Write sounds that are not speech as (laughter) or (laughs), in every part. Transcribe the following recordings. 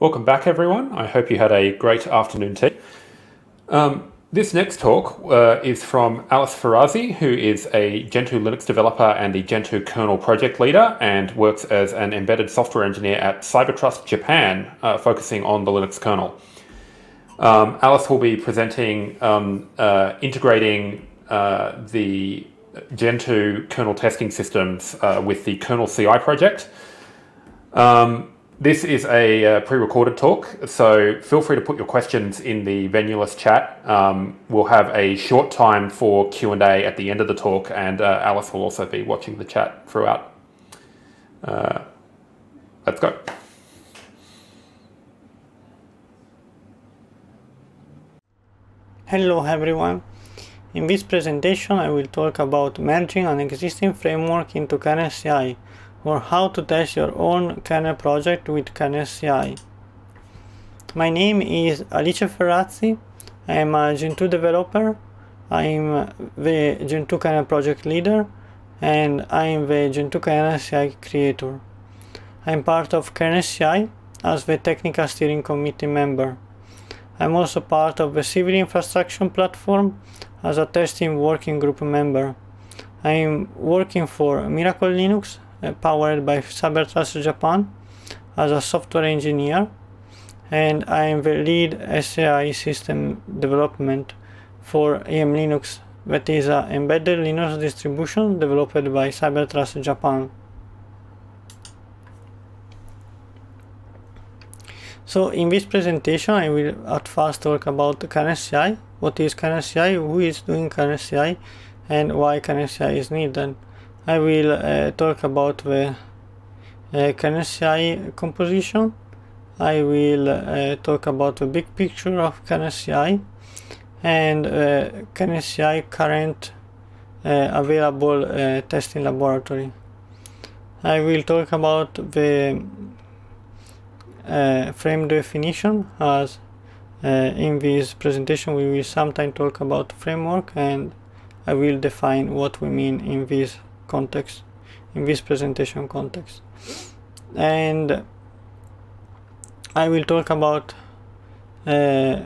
Welcome back, everyone. I hope you had a great afternoon tea. Um, this next talk uh, is from Alice Ferrazzi, who is a Gentoo Linux developer and the Gentoo kernel project leader and works as an embedded software engineer at Cybertrust Japan, uh, focusing on the Linux kernel. Um, Alice will be presenting um, uh, integrating uh, the Gentoo kernel testing systems uh, with the kernel CI project. Um, this is a uh, pre-recorded talk, so feel free to put your questions in the Venueless chat. Um, we'll have a short time for Q&A at the end of the talk, and uh, Alice will also be watching the chat throughout. Uh, let's go. Hello everyone. In this presentation I will talk about merging an existing framework into kernel CI or how to test your own kernel project with kernel CI. My name is Alice Ferrazzi. I am a Gentoo developer. I am the Gentoo kernel project leader and I am the Gentoo kernel CI creator. I am part of kernel CI as the technical steering committee member. I'm also part of the civil infrastructure platform as a testing working group member. I'm working for Miracle Linux Uh, powered by Cybertrust Japan as a software engineer and I am the lead SAI system development for EM Linux that is an embedded Linux distribution developed by Cybertrust Japan. So in this presentation I will at first talk about kernel what is kernel who is doing kernel and why kernel is needed. I will uh, talk about the uh, composition. I will uh, talk about the big picture of CI and uh, current uh, available uh, testing laboratory. I will talk about the uh, frame definition as in this presentation we will sometimes talk about framework and I will define what we mean in this context in this presentation context. And I will talk about uh,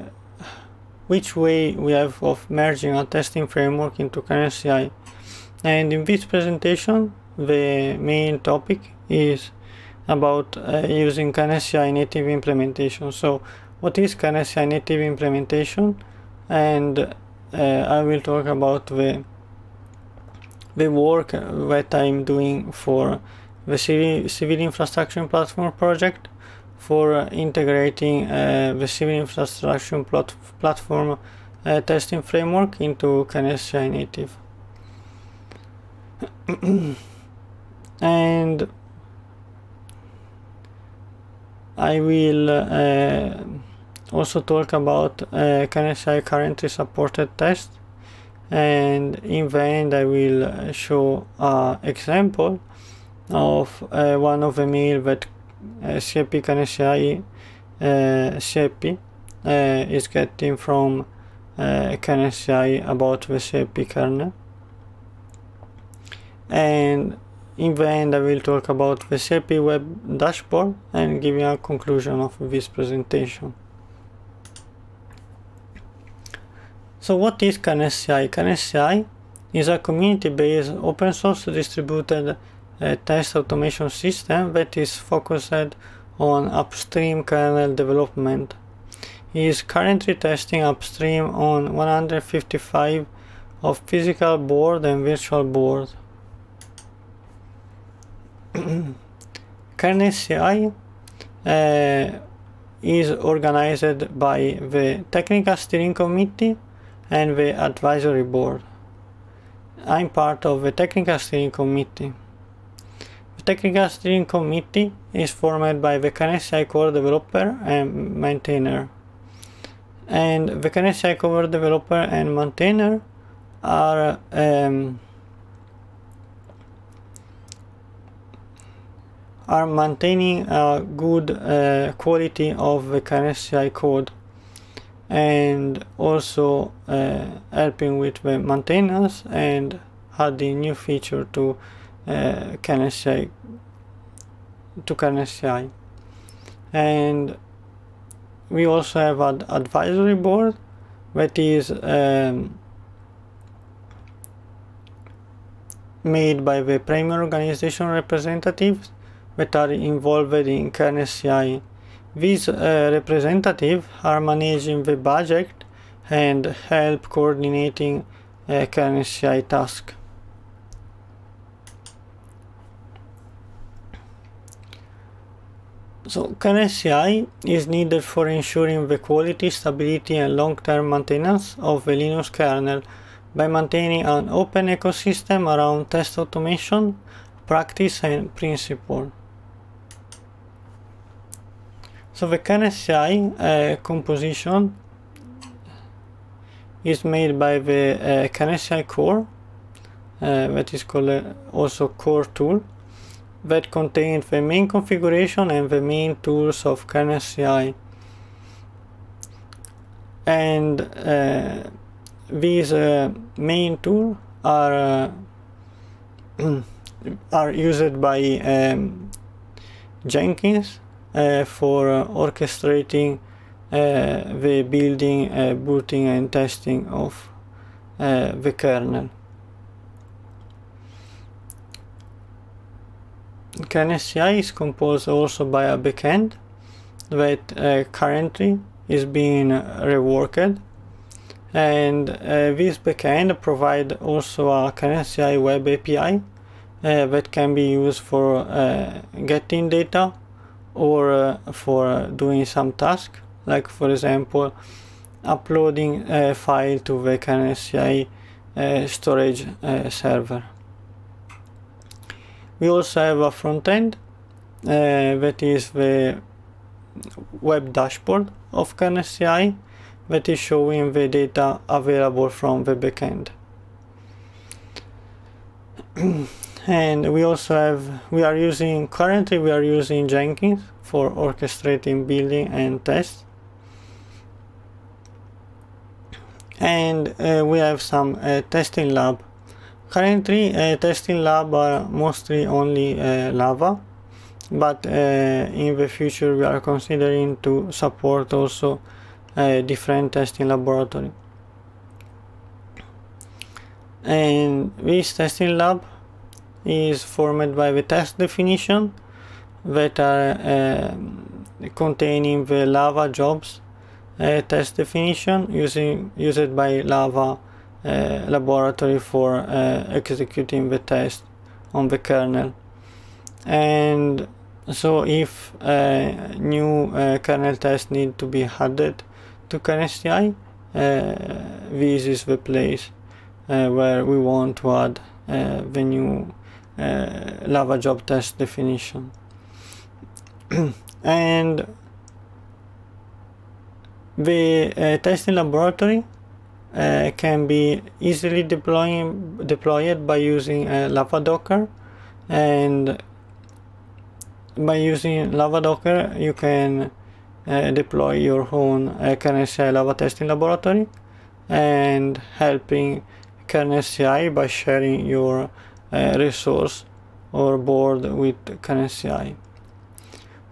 which way we have of merging a testing framework into kernel CI and in this presentation the main topic is about uh, using CI native implementation. So what is kernel CI native implementation? And uh, I will talk about the the work that I'm doing for the civil, civil infrastructure platform project for uh, integrating uh, the civil infrastructure plat platform uh, testing framework into CI native. (clears throat) and I will uh, also talk about uh, currently supported test and in the end I will show an example of uh, one of the mail that uh, CIP KernelCI uh, uh, is getting from uh, about the CIP kernel and in the end I will talk about the CIP web dashboard and give you a conclusion of this presentation. So what is KernelCI? KernelCI is a community-based open source distributed uh, test automation system that is focused on upstream kernel development. It is currently testing upstream on 155 of physical board and virtual board. (clears throat) kernel CI uh, is organized by the Technical Steering Committee and the advisory board. I'm part of the technical steering committee. The technical steering committee is formed by the KernelCI core developer and maintainer. And the KernelCI core developer and maintainer are um, are maintaining a good uh, quality of the KernelCI code and also uh, helping with the maintenance and adding new feature to uh, to KernelCI and we also have an advisory board that is um, made by the primary organization representatives that are involved in CI. These uh, representatives are managing the budget and help coordinating uh, kernel CI tasks. So kernel CI is needed for ensuring the quality, stability and long-term maintenance of the Linux kernel by maintaining an open ecosystem around test automation, practice and principle. So the CI uh, composition is made by the uh, CI core, uh, that is called uh, also core tool that contains the main configuration and the main tools of CI. And uh, these uh, main tools are uh, (clears throat) are used by um, Jenkins for uh, orchestrating uh, the building, booting and testing of the kernel. Kernel CI is composed also by a backend that uh, currently is being reworked and uh, this backend provide also a Kernel web API uh, that can be used for uh, getting data or uh, for doing some task like for example uploading a file to the Kernel uh, storage server. We also have a front end uh, that is the web dashboard of kernel that is showing the data available from the backend. (clears throat) and we also have, we are using, currently we are using Jenkins for orchestrating building and tests. And uh, we have some uh, testing lab. Currently, uh, testing lab are mostly only uh, Lava, but uh, in the future we are considering to support also uh, different testing laboratory. And this testing lab is formed by the test definition that are uh, containing the Lava jobs. Uh, test definition using used by Lava uh, laboratory for uh, executing the test on the kernel. And so if new uh, kernel test need to be added to kernel CI this is the place where we want to add the new lava job test definition. (clears throat) And the uh, testing laboratory uh, can be easily deploying, deployed by using uh, Lava Docker. And by using Lava Docker you can uh, deploy your own uh, kernel CI Lava testing laboratory and helping kernel CI by sharing your uh, resource or board with CI.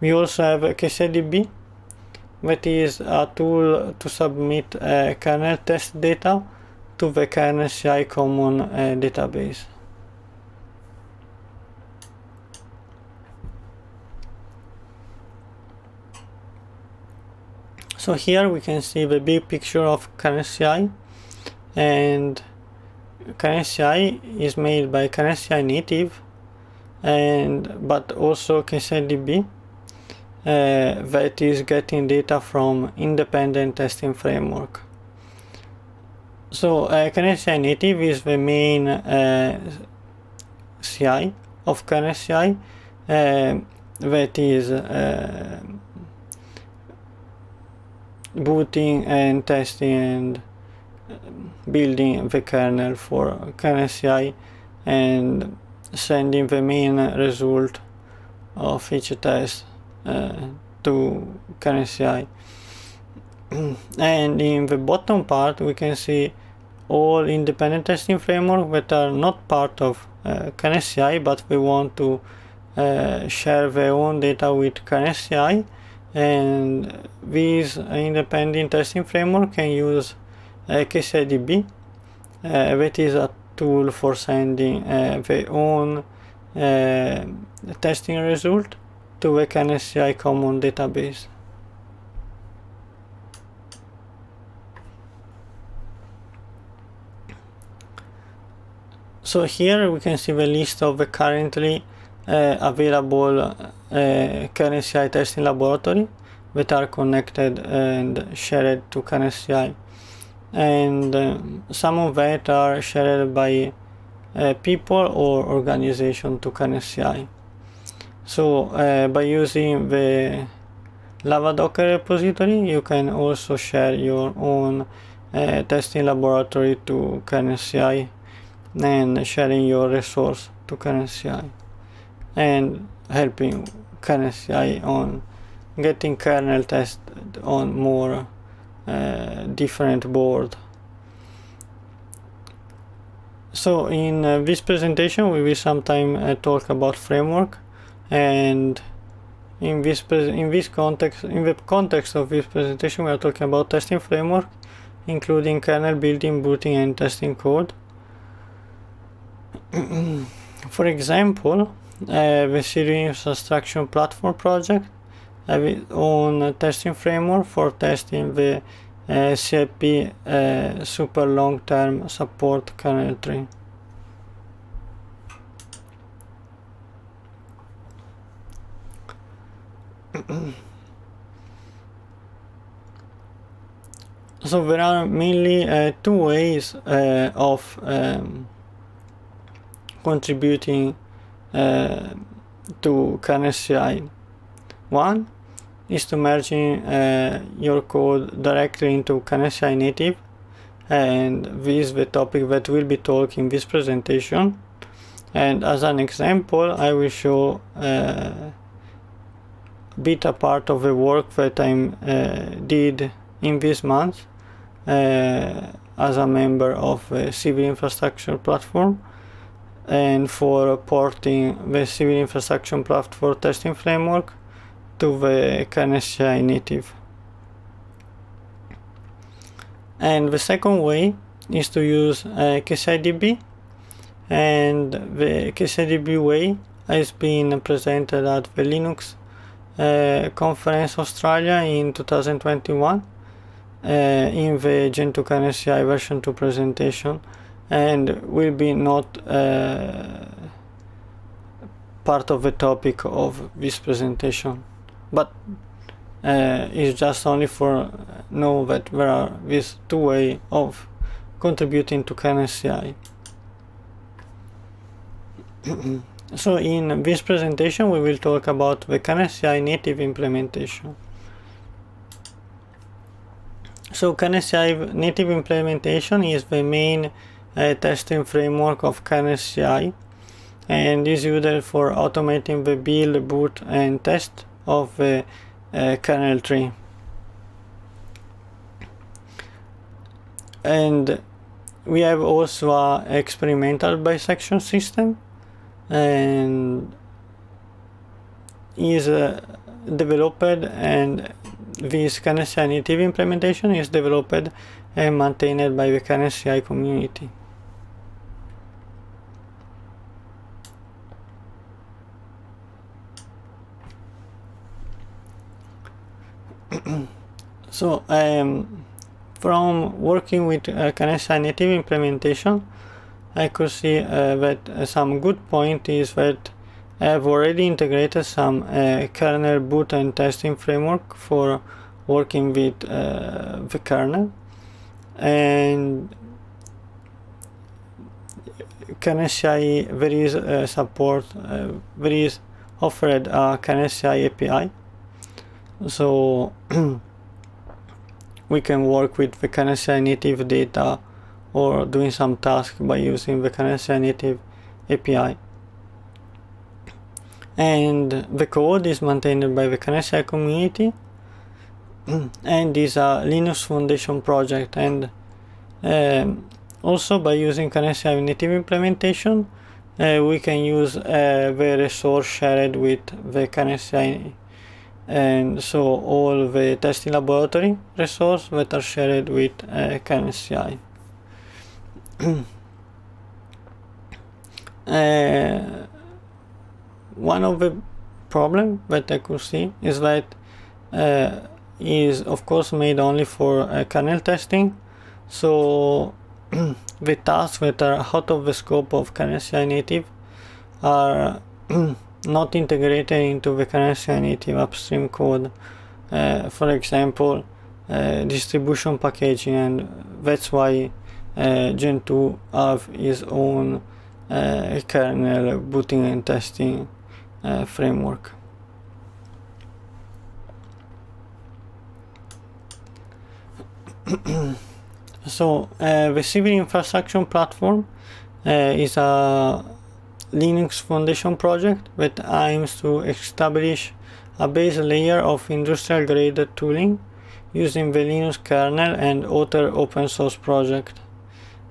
We also have KCIDB that is a tool to submit uh, kernel test data to the kernel CI common uh, database. So here we can see the big picture of kernel CI and kernel is made by kernel native and but also KCIDB uh, that is getting data from independent testing framework. So uh, native is the main uh, CI of kernel uh, that is uh, booting and testing and building the kernel for kernel CI and sending the main result of each test uh, to kernel CI. (clears throat) and in the bottom part we can see all independent testing framework that are not part of uh, kernel CI but we want to uh, share their own data with kernel CI and these independent testing framework can use uh, KCIDB, uh, that is a tool for sending uh, their own uh, testing result to the KernelCI common database. So here we can see the list of the currently uh, available uh, KernelCI testing laboratory that are connected and shared to KernelCI. And uh, some of that are shared by uh, people or organization to KernelCI. So uh, by using the Lava Docker repository, you can also share your own uh, testing laboratory to KernelCI and sharing your resource to KernelCI and helping KernelCI on getting kernel tested on more uh, different board. So in uh, this presentation we will sometime uh, talk about framework and in this in this context in the context of this presentation we are talking about testing framework including kernel building booting and testing code (clears throat) for example, uh, the Civil Infrastructure Platform project have its own testing framework for testing the uh, CIP uh, super long-term support kernel tree. (clears throat) so there are mainly uh, two ways uh, of um, contributing uh, to KernelCI. One is to merging uh, your code directly into KernelCI native and this is the topic that will be talked in this presentation. And as an example I will show uh, bit a part of the work that I uh, did in this month uh, as a member of the civil infrastructure platform and for porting the civil infrastructure platform testing framework to the KernelCI native. And the second way is to use uh, KCIDB and the KCIDB way has been presented at the Linux uh, Conference Australia in 2021 uh, in the Gentoo KernelCI version 2 presentation and will be not uh, part of the topic of this presentation but uh, it's just only for know that there are these two way of contributing to KernelCI. (coughs) so in this presentation we will talk about the KernelCI native implementation. So KernelCI native implementation is the main a testing framework of KernelCI and is used for automating the build, boot and test of the uh, kernel tree. And we have also a experimental bisection system and is uh, developed and this KernelCI native implementation is developed and maintained by the KernelCI community. (clears throat) so um, from working with uh, native implementation I could see uh, that uh, some good point is that I have already integrated some uh, kernel boot and testing framework for working with uh, the kernel. And KernelCI there is uh, support there is offered a KernelCI API so (clears throat) we can work with the KernelCI native data or doing some task by using the KernelCI native API. And the code is maintained by the KernelCI community (clears throat) and is a Linux Foundation project and um, also by using KernelCI native implementation uh, we can use uh, the resource shared with the KernelCI and so all the testing laboratory resources that are shared with uh, (clears throat) uh, one of the problem that I could see is that uh, is of course made only for uh, kernel testing. So (clears throat) the tasks that are out of the scope of KernelCI native are (clears throat) not integrated into the KernelCI native upstream code uh, for example uh, distribution packaging and that's why uh, Gentoo have its own uh, kernel booting and testing uh, framework. (coughs) so uh, the civil infrastructure platform uh, is a Linux Foundation project that aims to establish a base layer of industrial grade tooling using the Linux kernel and other open source project.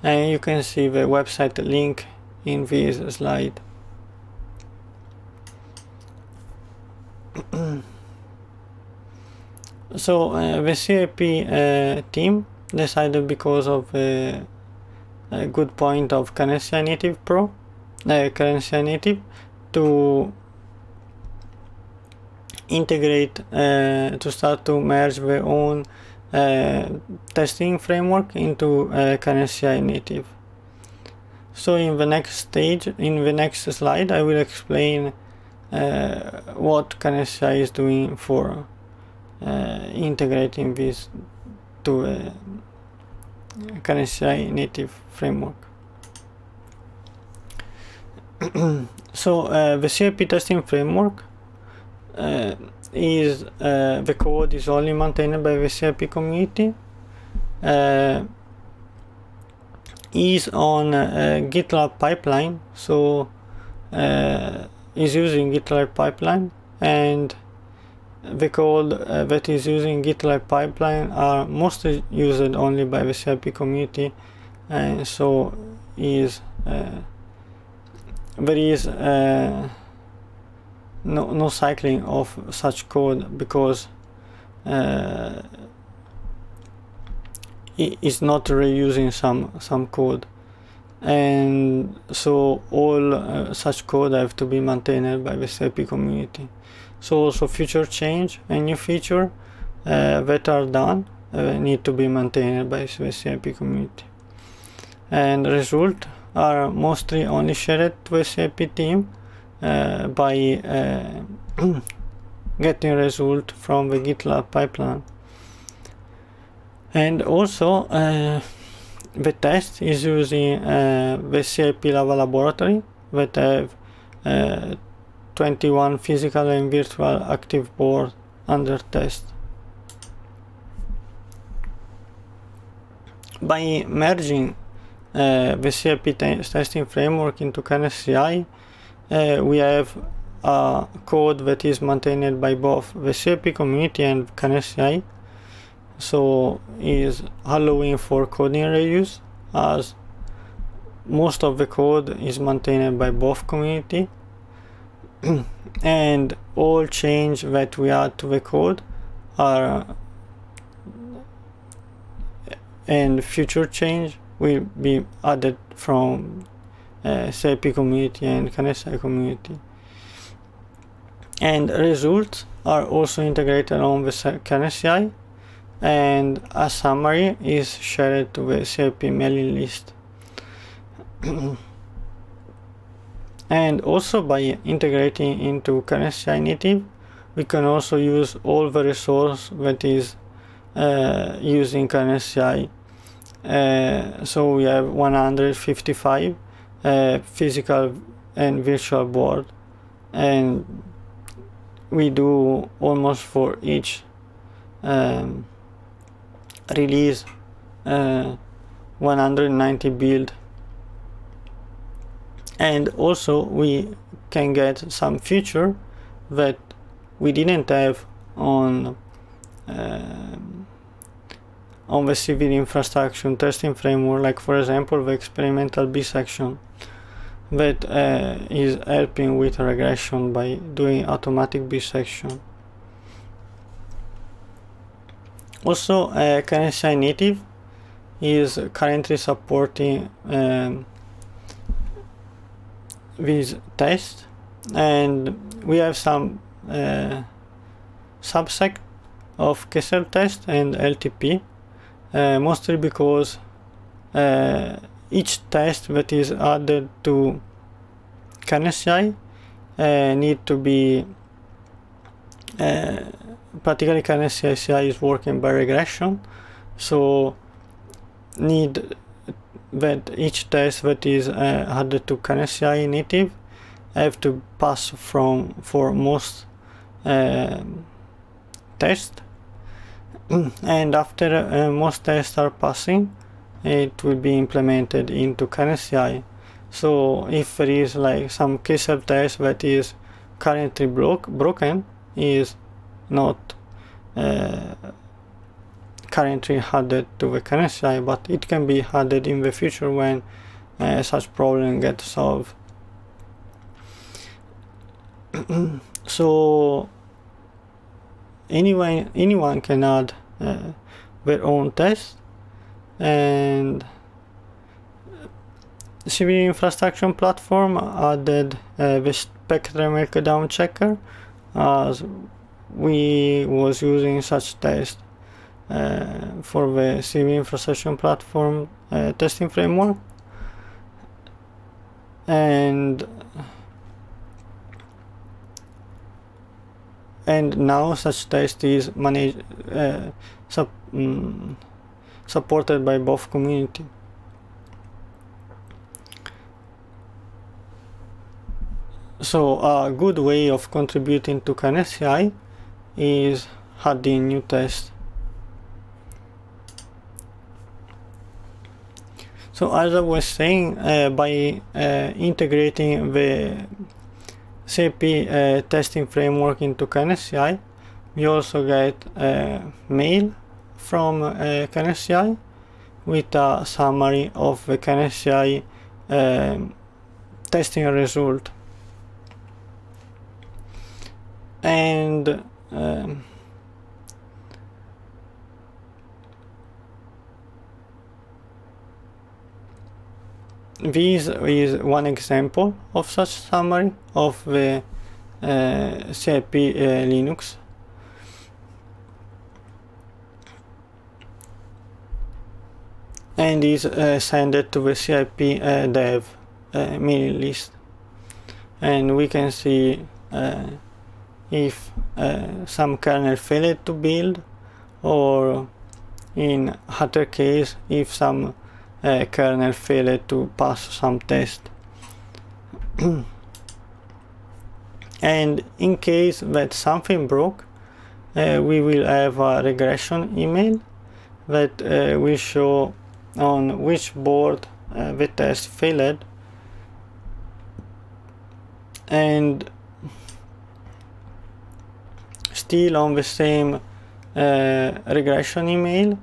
And you can see the website link in this slide. (clears throat) so uh, the CIP uh, team decided because of a, a good point of KernelCI Native Pro, uh, KernelCI Native, to integrate, uh, to start to merge their own uh, testing framework into uh, Native. So in the next stage, in the next slide, I will explain uh, what KernelCI is doing for integrating this to a KernelCI native framework. (clears throat) so uh, the CIP testing framework uh, is uh, the code is only maintained by the CIP community uh, is on GitLab pipeline. So is using GitLab pipeline and the code uh, that is using GitLab pipeline are mostly used only by the CIP community and so is uh, there is uh, no, no cycling of such code because uh, it is not reusing some some code and so all uh, such code have to be maintained by the CIP community. So also future change and new feature uh, that are done uh, need to be maintained by the CIP community. And result are mostly only shared with CIP team uh, by uh, (clears throat) getting result from the GitLab pipeline. And also uh, the test is using uh, the CIP Lava laboratory that have uh, 21 physical and virtual active board under test. By merging uh, the CIP testing framework into KernelCI, uh, we have a code that is maintained by both the CIP community and KernelCI so is allowing for coding reuse as most of the code is maintained by both community. (clears throat) And all change that we add to the code are and future change will be added from uh, CIP community and KernelCI community and results are also integrated on the KernelCI and a summary is shared to the CIP mailing list. (clears throat) and also by integrating into KernelCI native, we can also use all the resource that is uh, using KernelCI. Uh, so we have 155 uh, physical and virtual board. And we do almost for each um, release uh, 190 build. And also we can get some feature that we didn't have on uh, on the civil infrastructure testing framework like for example the experimental bisection that uh, is helping with regression by doing automatic bisection also uh, KernelCI native is currently supporting um, with test and we have some uh, subset of kselftest and LTP mostly because uh, each test that is added to KernelCI uh, need to be uh, particularly KernelCI is working by regression. So need that each test that is uh, added to KernelCI native have to pass from for most uh, tests and after uh, most tests are passing it will be implemented into KernelCI so if there is like some kselftest that is currently broke broken is not uh, currently added to the KernelCI but it can be added in the future when uh, such problem gets solved. (clears throat) So anyone anyone can add uh, their own test. And civil infrastructure platform added uh, the spectre meltdown checker as we was using such test uh, for the civil infrastructure platform uh, testing framework. And and now such test is managed uh, sub, um, supported by both community. So a good way of contributing to KernelCI is adding new tests so as I was saying uh, by uh, integrating the CIP uh, testing framework into KernelCI. We also get a mail from uh, with a summary of the KernelCI um, testing result. And um, this is one example of such summary of the uh, CIP uh, Linux. And is uh, sent to the CIP uh, dev uh, mailing list. And we can see uh, if some kernel failed to build or in other case if some uh, kernel failed to pass some test. (clears throat) And in case that something broke uh, we will have a regression email that uh, will show on which board uh, the test failed. And still on the same regression email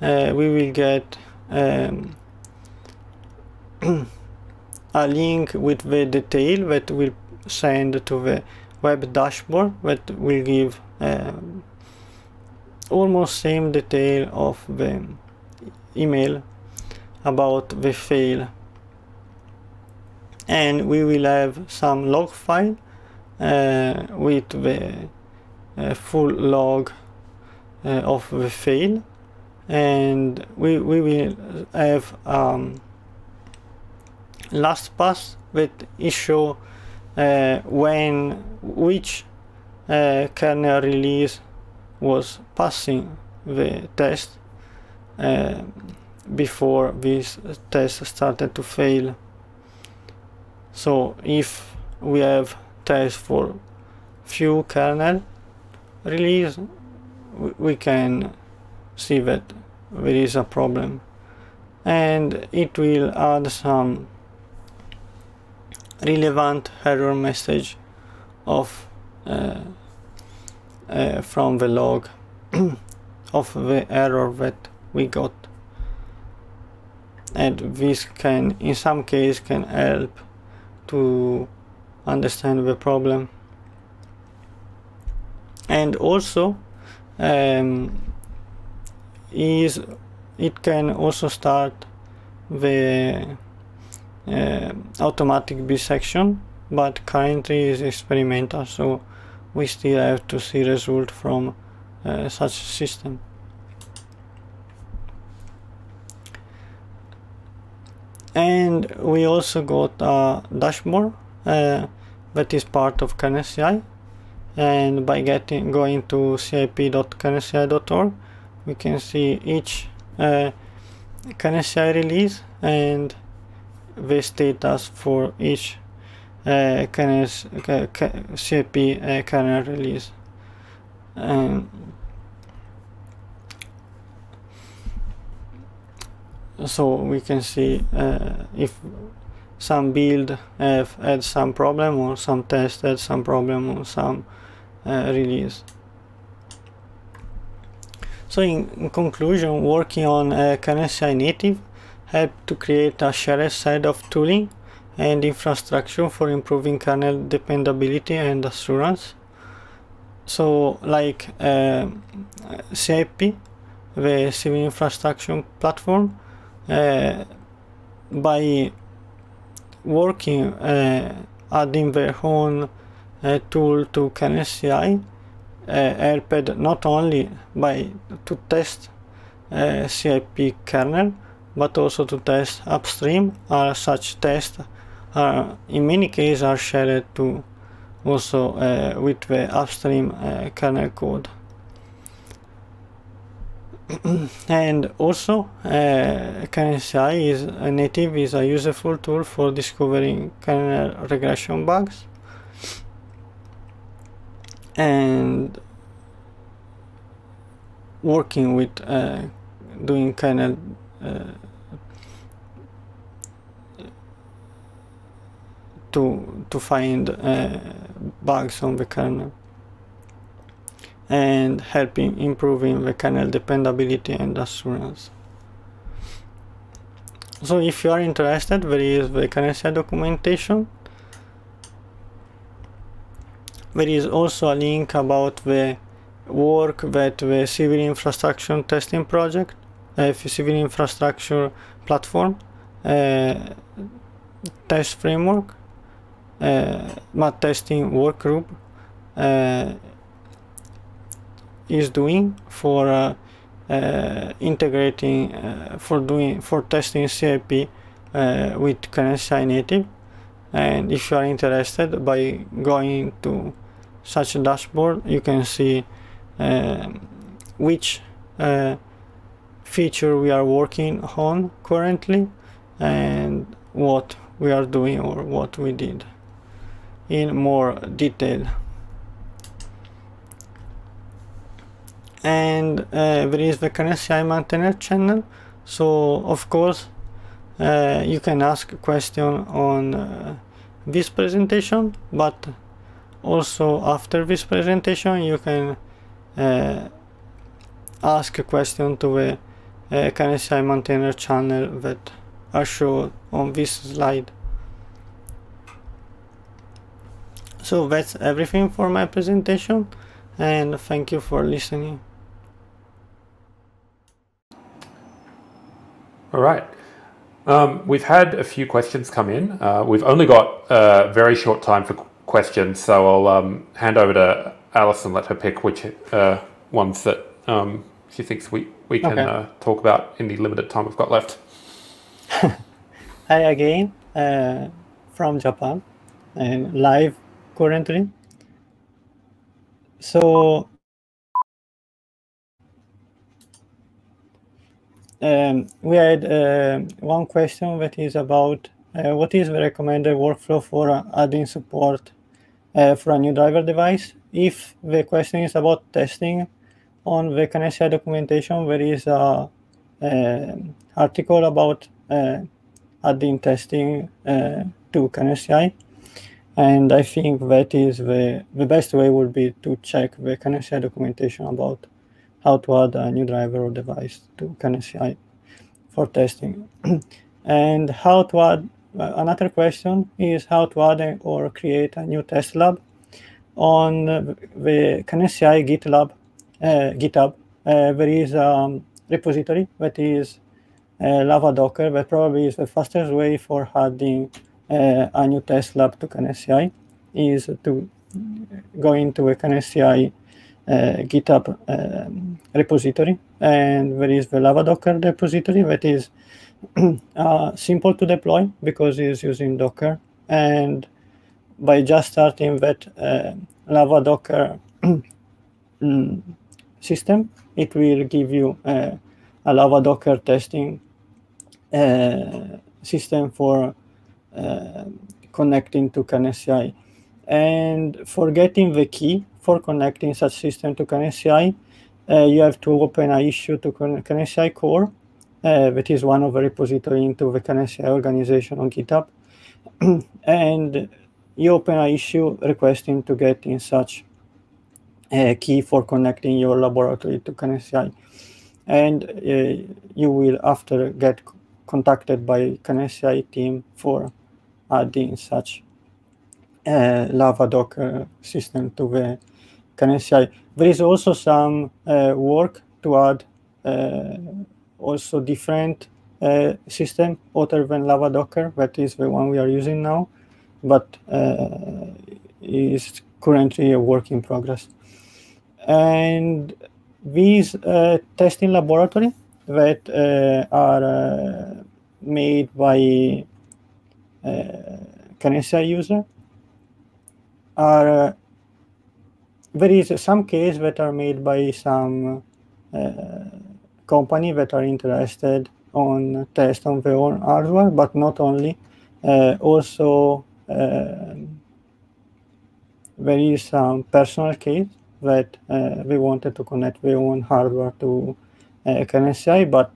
we will get um, (clears throat) a link with the detail that will send to the web dashboard that will give um, almost same detail of the email about the fail. And we will have some log file uh, with the uh, full log uh, of the fail and we, we will have um, last pass that issue uh, when which uh, kernel release was passing the test uh, before this test started to fail. So if we have test for few kernel release we can see that there is a problem. And it will add some relevant error message of uh, uh, from the log (coughs) of the error that we got. And this can in some case can help to understand the problem. And also um, is it can also start the uh, automatic bisection but currently is experimental so we still have to see result from uh, such system. And we also got a dashboard uh, that is part of CI, and by getting going to cip.kernelci.org we can see each uh, release and the status for each uh, CIP uh, kernel release. And so we can see uh, if some build have had some problem or some test had some problem or some uh, release. So in, in, conclusion, working on uh, CI native helped to create a shared set of tooling and infrastructure for improving kernel dependability and assurance. So like uh, CIP, the civil infrastructure platform, uh, by working uh, adding their own uh, tool to kernel CI helped not only by to test CIP kernel but also to test upstream. Are such tests are in many cases are shared to also uh, with the upstream uh, kernel code. (clears throat) And also uh, is a native is a useful tool for discovering kernel regression bugs and working with uh, doing kernel uh, to to find uh, bugs on the kernel and helping improving the kernel dependability and assurance. So if you are interested, there is the kernel documentation. There is also a link about the work that the civil infrastructure testing project, uh, civil infrastructure platform, uh, test framework, uh, testing work group uh, is doing for uh, uh, integrating uh, for doing for testing CIP with CI native. And if you are interested by going to such a dashboard you can see uh, which uh, feature we are working on currently and what we are doing or what we did in more detail. And uh, there is the CI maintainer channel. So of course uh, you can ask a question on uh, this presentation but also after this presentation you can uh, ask a question to the uh, CI maintainer channel that are shown on this slide so that's everything for my presentation and thank you for listening All right. Um, we've had a few questions come in. Uh, we've only got a very short time for questions, so I'll um, hand over to Alice and let her pick which uh, ones that um, she thinks we, we can okay. uh, talk about in the limited time we've got left. (laughs) Hi again uh, from Japan and live currently. So Um, we had uh, one question that is about uh, what is the recommended workflow for uh, adding support uh, for a new driver device. If the question is about testing on the KernelCI documentation, there is a, uh, article about uh, adding testing to KernelCI. And I think that is the, the best way would be to check the KernelCI documentation about how to add a new driver or device to KernelCI for testing. (clears throat) and how to add, uh, another question is how to add or create a new test lab on the KernelCI GitLab, uh, GitHub. Uh, there is a repository that is uh, Lava Docker that probably is the fastest way for adding uh, a new test lab to KernelCI is to go into a KernelCI uh, GitHub um, repository and there is the Lava Docker repository that is (clears throat) uh, simple to deploy because it's using Docker and by just starting that uh, Lava Docker (clears throat) mm, system, it will give you uh, a Lava Docker testing uh, system for uh, connecting to KernelCI. And for getting the key for connecting such system to KernelCI, uh, you have to open an issue to KernelCI core, uh, that is one of the repository into the KernelCI organization on GitHub. (clears throat) and you open an issue requesting to get in such a key for connecting your laboratory to KernelCI. And uh, you will after get contacted by KernelCI team for adding such a Lava Docker system to the KernelCI. There is also some uh, work to add uh, also different uh, system other than Lava Docker, that is the one we are using now, but uh, is currently a work in progress. And these uh, testing laboratory that uh, are uh, made by uh, user are there is some case that are made by some company that are interested on test on their own hardware, but not only. Uh, also, uh, there is some personal case that uh, we wanted to connect their own hardware to uh, but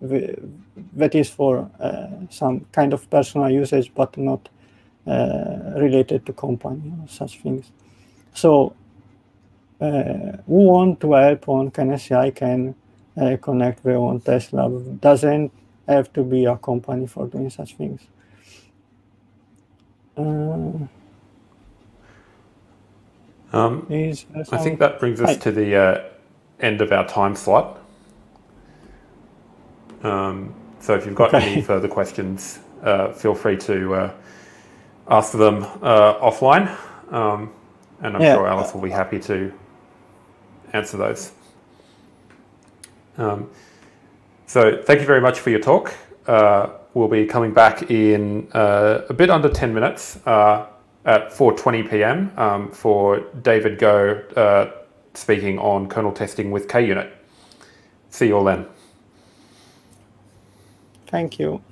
we, that is for uh, some kind of personal usage, but not uh, related to company or such things. So uh, who want to help on KernelCI can uh, connect their own test lab. Doesn't have to be a company for doing such things. Uh, um, I think that brings us to the uh, end of our time slot. Um, so if you've got okay. any (laughs) further questions, uh, feel free to uh, ask them uh, offline. Um, and I'm yeah. sure Alice will be happy to answer those. Um, so thank you very much for your talk. Uh, we'll be coming back in uh, a bit under 10 minutes uh, at 4.20 p.m. Um, for David Gow uh, speaking on kernel testing with KUnit. See you all then. Thank you.